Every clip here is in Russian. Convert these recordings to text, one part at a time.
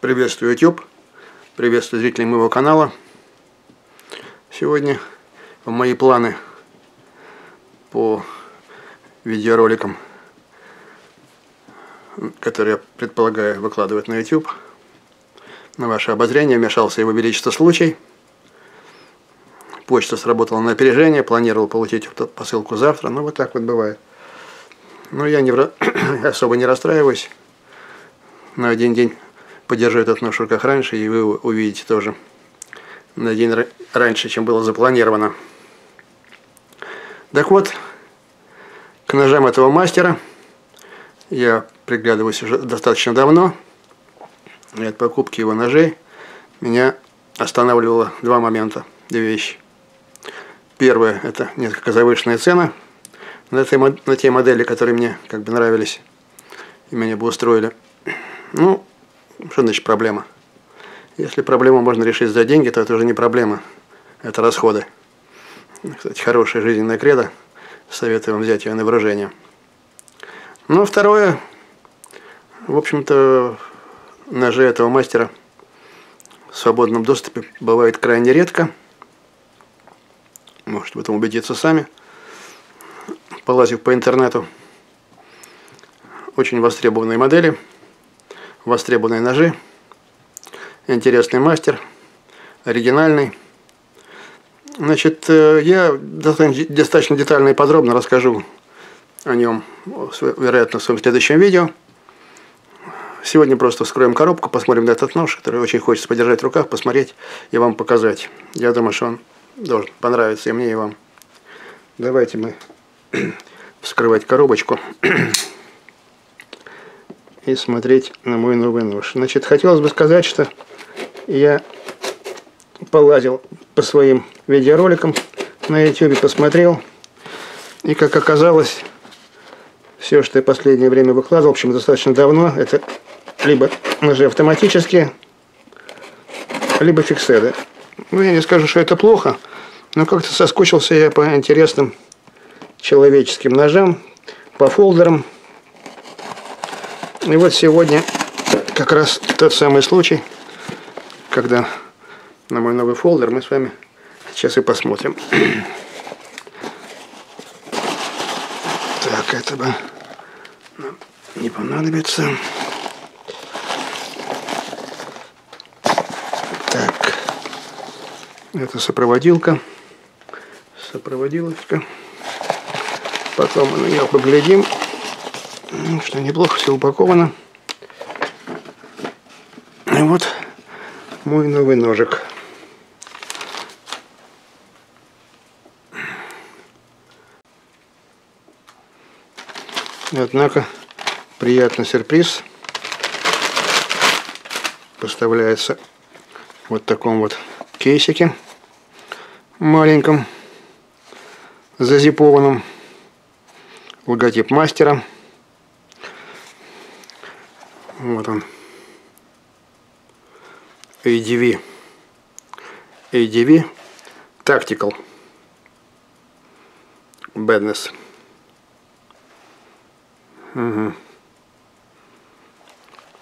Приветствую YouTube, приветствую зрителей моего канала. Сегодня мои планы по видеороликам, которые я предполагаю выкладывать на YouTube. На ваше обозрение вмешался его величество случай. Почта сработала на опережение, планировал получить посылку завтра, но вот так вот бывает. Но я не, особо не расстраиваюсь. На один день подержу этот нож в руках раньше, и вы увидите тоже на день раньше, чем было запланировано. Так вот, к ножам этого мастера я приглядываюсь уже достаточно давно. И от покупки его ножей меня останавливало два момента, две вещи. Первое – это несколько завышенная цена на, этой, на те модели, которые мне как бы нравились и меня бы устроили. Ну, что значит проблема? Если проблему можно решить за деньги, то это уже не проблема, это расходы. Кстати, хорошая жизненная кредо. Советую вам взять ее на выражение. Ну, второе. В общем-то, ножи этого мастера в свободном доступе бывает крайне редко. Можете в этом убедиться сами, полазив по интернету. Очень востребованные модели – востребованные ножи. Интересный мастер, оригинальный. Значит, э, я достаточно детально и подробно расскажу о нем, вероятно, в своем следующем видео. Сегодня просто вскроем коробку, посмотрим на этот нож, который очень хочется подержать в руках, посмотреть и вам показать. Я думаю, что он должен понравиться и мне, и вам. Давайте мы вскрывать коробочку и смотреть на мой новый нож. Значит, хотелось бы сказать, что я полазил по своим видеороликам на YouTube, посмотрел. И как оказалось, все, что я последнее время выкладывал, в общем, достаточно давно, это либо ножи автоматические, либо фикседы. Ну, я не скажу, что это плохо, но как-то соскучился я по интересным человеческим ножам, по фолдерам, и вот сегодня как раз тот самый случай, когда на мой новый фолдер мы с вами сейчас и посмотрим. Так, это бы нам не понадобится. Так, это сопроводилка. Сопроводилочка. Потом на нее поглядим. Что, неплохо все упаковано. И вот мой новый ножик. Однако приятный сюрприз поставляется вот в таком вот кейсике маленьком зазипованном логотип мастера вот он. ADV. ADV Tactical. Badness. Угу.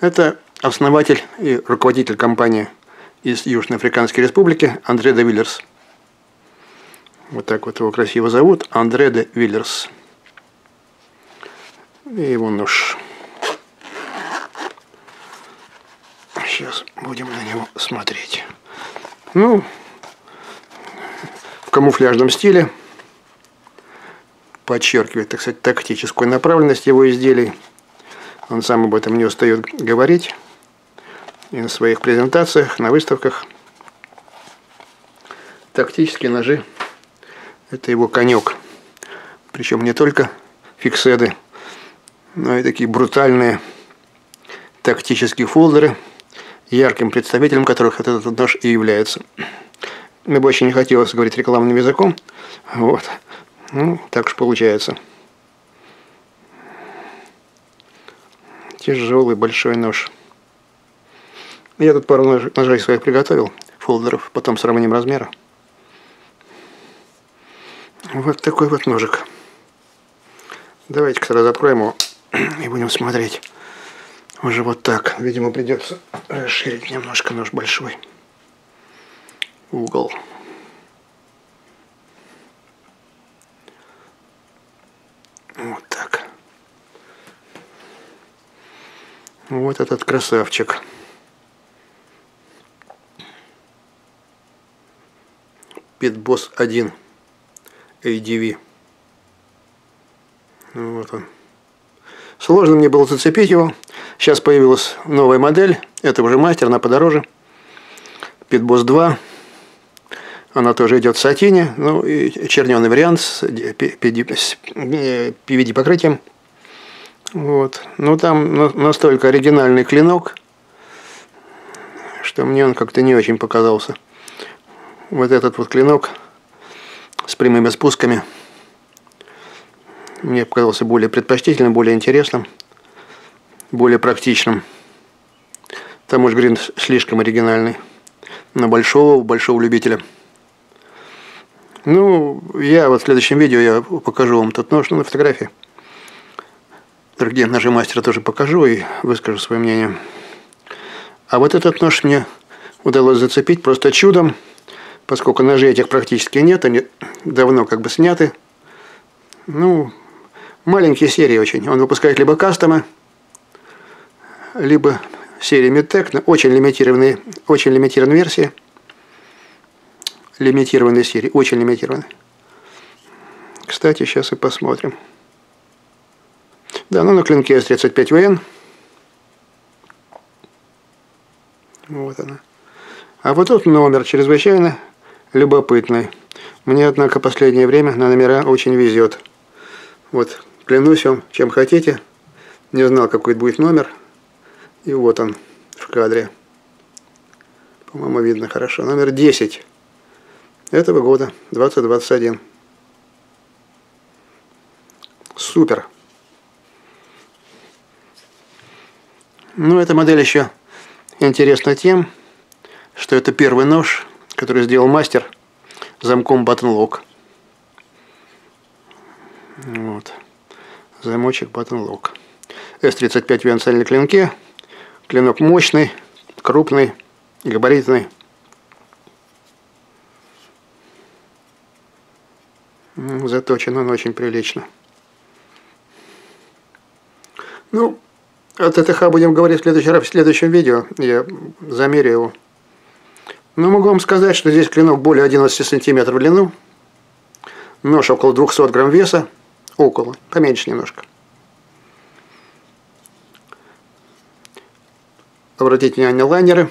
Это основатель и руководитель компании из Южноафриканской Республики Андре де Виллерс. Вот так вот его красиво зовут. Андре де Виллерс. И его нож. Сейчас будем на него смотреть. Ну, в камуфляжном стиле. Подчеркивает, так сказать, тактическую направленность его изделий. Он сам об этом не устает говорить. И на своих презентациях, на выставках. Тактические ножи – это его конек. Причем не только фикседы, но и такие брутальные тактические фолдеры – ярким представителем которых этот нож и является. Мне бы очень не хотелось говорить рекламным языком. Вот. Ну, так уж получается. Тяжелый большой нож. Я тут пару нож, ножей своих приготовил, фолдеров, потом сравним размера. Вот такой вот ножик. Давайте-ка сразу откроем его и будем смотреть. Уже вот так. Видимо, придется расширить немножко нож большой угол. Вот так. Вот этот красавчик. Питбосс 1 ADV. Вот он. Сложно мне было зацепить его. Сейчас появилась новая модель. Это уже мастер, она подороже. Питбосс 2. Она тоже идет в сатине. Ну и черненый вариант с PVD покрытием. Вот. Ну там настолько оригинальный клинок, что мне он как-то не очень показался. Вот этот вот клинок с прямыми спусками мне показался более предпочтительным, более интересным, более практичным. Там уж грин слишком оригинальный. На большого, большого любителя. Ну, я вот в следующем видео я покажу вам тот нож на фотографии. Другие ножи мастера тоже покажу и выскажу свое мнение. А вот этот нож мне удалось зацепить просто чудом, поскольку ножей этих практически нет, они давно как бы сняты. Ну, Маленькие серии очень. Он выпускает либо кастомы, либо серии Medtech, очень лимитированные, очень лимитированные версии. Лимитированные серии, очень лимитированные. Кстати, сейчас и посмотрим. Да, ну на клинке S35VN. Вот она. А вот тут номер чрезвычайно любопытный. Мне, однако, последнее время на номера очень везет. Вот Клянусь вам, чем хотите. Не знал, какой будет номер. И вот он в кадре. По-моему, видно хорошо. Номер 10 этого года, 2021. Супер. Ну, эта модель еще интересна тем, что это первый нож, который сделал мастер замком Lock. Вот замочек Button Lock. S35 в цельной клинке. Клинок мощный, крупный, габаритный. Заточен он очень прилично. Ну, от ТТХ будем говорить в следующий в следующем видео. Я замерю его. Но могу вам сказать, что здесь клинок более 11 сантиметров в длину. Нож около 200 грамм веса около, поменьше немножко. Обратите внимание, лайнеры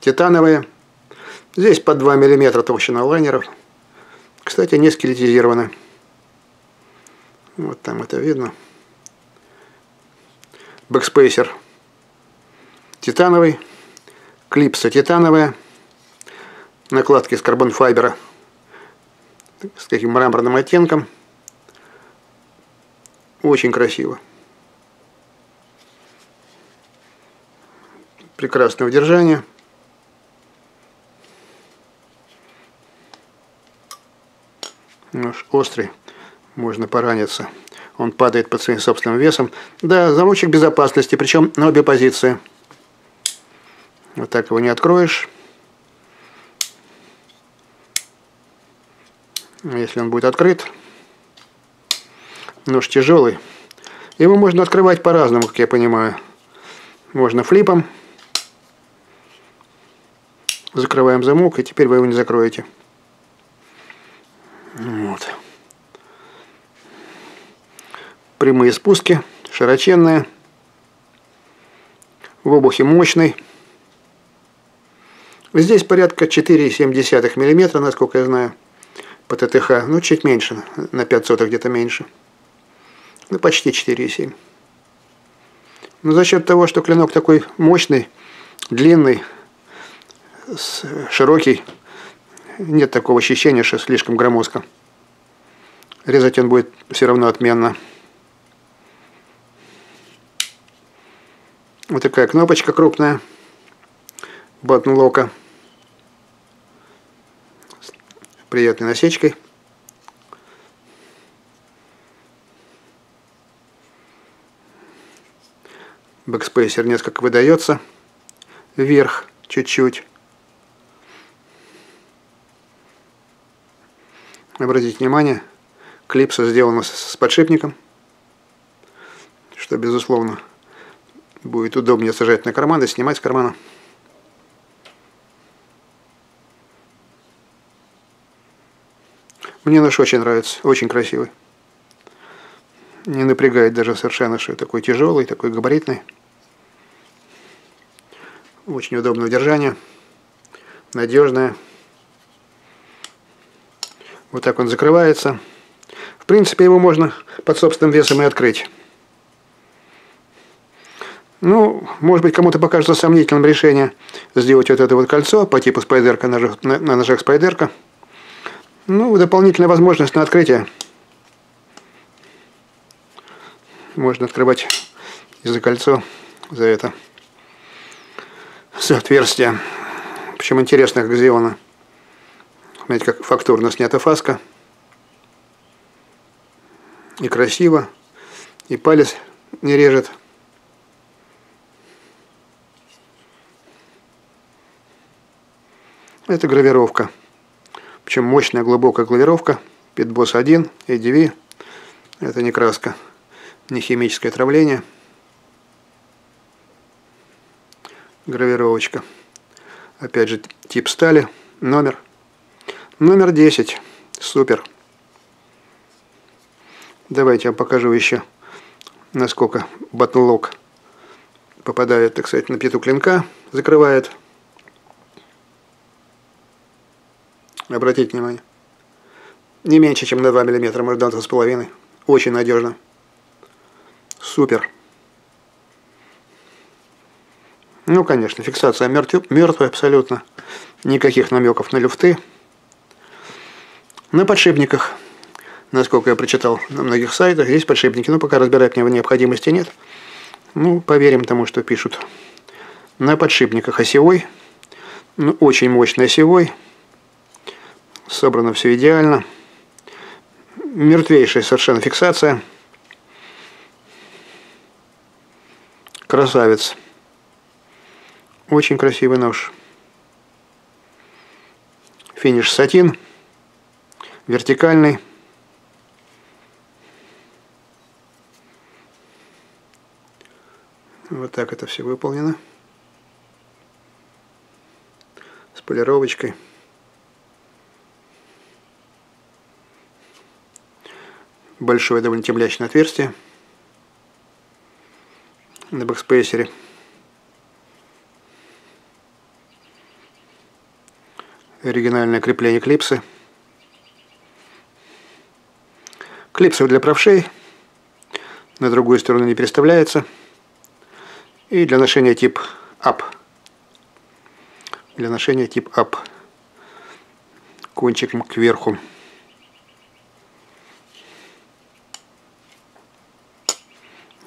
титановые. Здесь по 2 мм толщина лайнеров. Кстати, не скелетизированы. Вот там это видно. Бэкспейсер титановый. Клипса титановая. Накладки из карбон-файбера с таким мраморным оттенком. Очень красиво. Прекрасное удержание. Нож острый, можно пораниться. Он падает под своим собственным весом. Да, замочек безопасности, причем на обе позиции. Вот так его не откроешь. Если он будет открыт, Нож тяжелый. Его можно открывать по-разному, как я понимаю. Можно флипом. Закрываем замок, и теперь вы его не закроете. Вот. Прямые спуски, широченные. В обухе мощный. Здесь порядка 4,7 мм, насколько я знаю, по ТТХ. Ну, чуть меньше, на 5 сотых где-то меньше. Ну, почти 4,7. Но за счет того, что клинок такой мощный, длинный, широкий, нет такого ощущения, что слишком громоздко. Резать он будет все равно отменно. Вот такая кнопочка крупная. Button lock а. С приятной насечкой. backspacer несколько выдается. вверх чуть-чуть. Обратите внимание, клипса сделана с подшипником, что, безусловно, будет удобнее сажать на карман и снимать с кармана. Мне наш очень нравится, очень красивый. Не напрягает даже совершенно, что такой тяжелый, такой габаритный. Очень удобное удержание, надежное. Вот так он закрывается. В принципе, его можно под собственным весом и открыть. Ну, может быть, кому-то покажется сомнительным решение сделать вот это вот кольцо по типу спайдерка, на, на, ножах спайдерка. Ну, дополнительная возможность на открытие. Можно открывать из-за кольцо за это. За отверстие. Причем интересно, как сделано. Смотрите, как фактурно снята фаска. И красиво. И палец не режет. Это гравировка. Причем мощная глубокая гравировка. Питбосс 1, ADV. Это не краска, не химическое отравление. Гравировочка. Опять же, тип стали. Номер. Номер 10. Супер. Давайте я покажу еще, насколько батлок попадает, так сказать, на пету клинка, закрывает. Обратите внимание. Не меньше, чем на 2 мм, может, до 2,5. Очень надежно. Супер. Ну, конечно, фиксация мертвая абсолютно. Никаких намеков на люфты. На подшипниках, насколько я прочитал на многих сайтах, есть подшипники. Но пока разбирать мне необходимости нет. Ну, поверим тому, что пишут. На подшипниках осевой. Ну, очень мощный осевой. Собрано все идеально. Мертвейшая совершенно фиксация. Красавец. Очень красивый нож. Финиш сатин. Вертикальный. Вот так это все выполнено. С полировочкой. большое довольно темлячное отверстие на бэкспейсере. Оригинальное крепление клипсы. Клипсы для правшей. На другую сторону не переставляется. И для ношения тип up. Для ношения тип up. Кончиком кверху.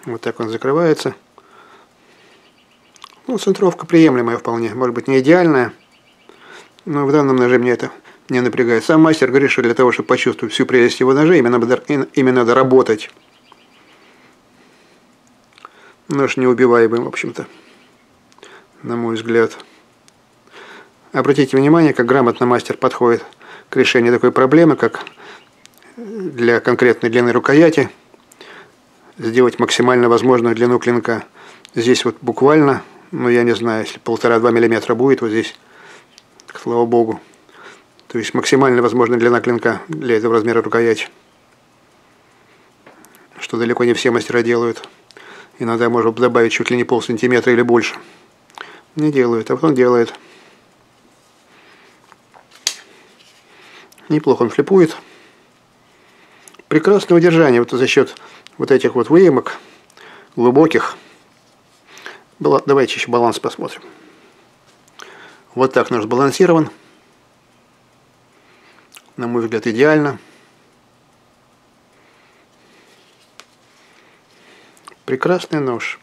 Вот так он закрывается. Ну, центровка приемлемая вполне. Может быть, не идеальная. Но в данном ноже мне это не напрягает. Сам мастер говорит, что для того, чтобы почувствовать всю прелесть его ножей, именно именно надо работать. Нож неубиваемый, в общем-то. На мой взгляд. Обратите внимание, как грамотно мастер подходит к решению такой проблемы, как для конкретной длины рукояти – сделать максимально возможную длину клинка. Здесь вот буквально, ну я не знаю, если полтора-два миллиметра будет, вот здесь, слава богу. То есть максимально возможная длина клинка для этого размера рукояти. Что далеко не все мастера делают. Иногда можно добавить чуть ли не пол сантиметра или больше. Не делают, а он делает. Неплохо он флипует. Прекрасное удержание вот за счет вот этих вот выемок глубоких. Давайте еще баланс посмотрим. Вот так наш сбалансирован. На мой взгляд, идеально. Прекрасный нож.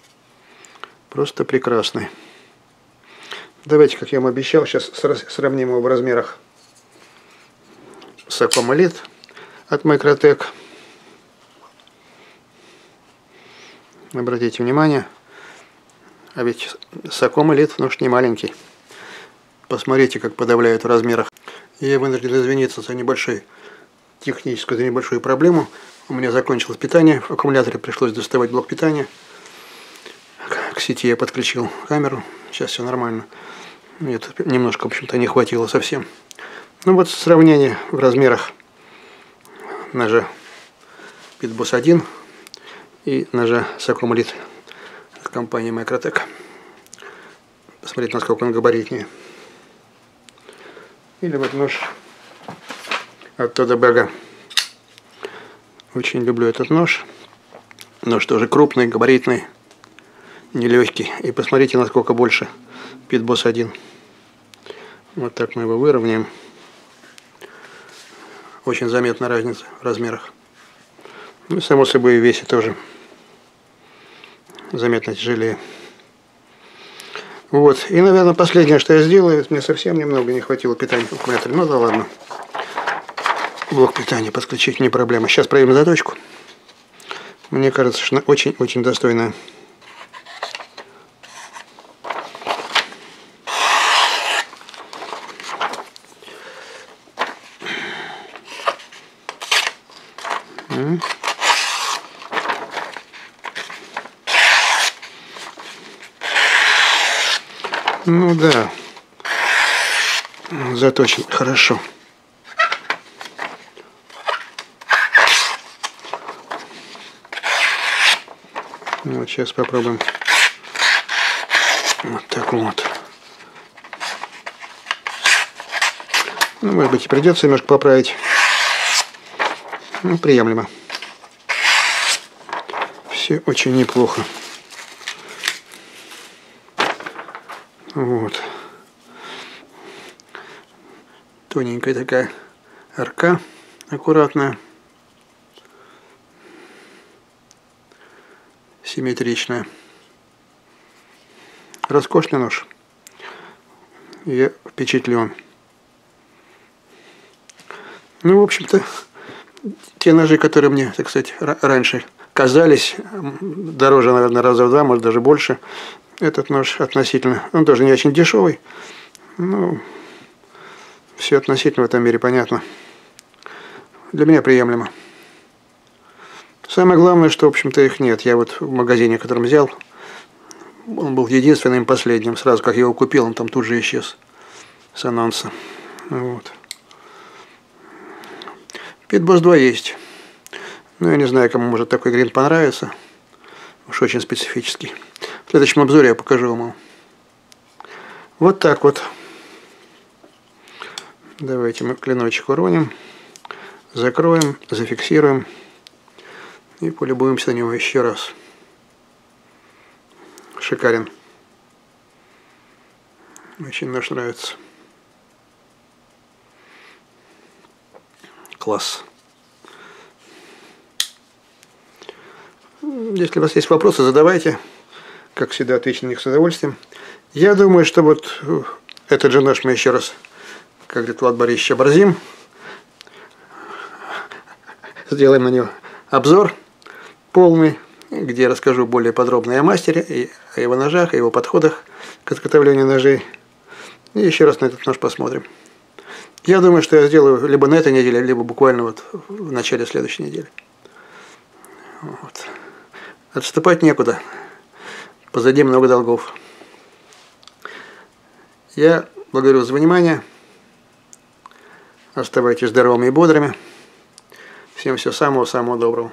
Просто прекрасный. Давайте, как я вам обещал, сейчас сравним его в размерах с Аквамолит от Microtech. Обратите внимание, А ведь Саком элит нож не маленький. Посмотрите, как подавляют в размерах. Я вынужден извиниться за небольшой техническую, за небольшую проблему. У меня закончилось питание, в аккумуляторе пришлось доставать блок питания. К сети я подключил камеру, сейчас все нормально. Нет, немножко, в общем-то, не хватило совсем. Ну вот сравнение в размерах ножа Pitboss 1 и ножа Sacom Elite от компании Microtech. Посмотреть, насколько он габаритнее. Или вот нож от Тода. Очень люблю этот нож. Нож тоже крупный, габаритный, нелегкий. И посмотрите, насколько больше Pitboss 1. Вот так мы его выровняем. Очень заметна разница в размерах. Ну и само собой в весе тоже заметно тяжелее. Вот. И, наверное, последнее, что я сделаю, мне совсем немного не хватило питания в аккумуляторе. Ну да ладно. Блок питания подключить не проблема. Сейчас проверим заточку. Мне кажется, что очень-очень достойная. Ну да. Заточен хорошо. Вот сейчас попробуем. Вот так вот. Ну, может быть, и придется немножко поправить. Ну, приемлемо. Все очень неплохо. Вот. Тоненькая такая арка, аккуратная. Симметричная. Роскошный нож. Я впечатлен. Ну, в общем-то, те ножи, которые мне, так сказать, раньше казались дороже, наверное, раза в два, может даже больше, этот нож относительно, он тоже не очень дешевый, но все относительно в этом мире понятно. Для меня приемлемо. Самое главное, что, в общем-то, их нет. Я вот в магазине, которым взял, он был единственным последним. Сразу, как я его купил, он там тут же исчез с анонса. Вот. Питбосс 2 есть. Ну, я не знаю, кому может такой грин понравится. Уж очень специфический. В следующем обзоре я покажу вам. Вот так вот. Давайте мы клиночек уроним, закроем, зафиксируем и полюбуемся на него еще раз. Шикарен. Очень наш нравится. Класс. Если у вас есть вопросы, задавайте. Как всегда, отвечу на них с удовольствием. Я думаю, что вот э, этот же наш мы еще раз, как говорит Влад Борисович, образим. Сделаем на него обзор полный, где расскажу более подробно о мастере, и о его ножах, и его подходах к изготовлению ножей. И еще раз на этот нож посмотрим. Я думаю, что я сделаю либо на этой неделе, либо буквально вот в начале следующей недели. Вот. Отступать некуда. Позади много долгов. Я благодарю за внимание. Оставайтесь здоровыми и бодрыми. Всем всего самого-самого доброго.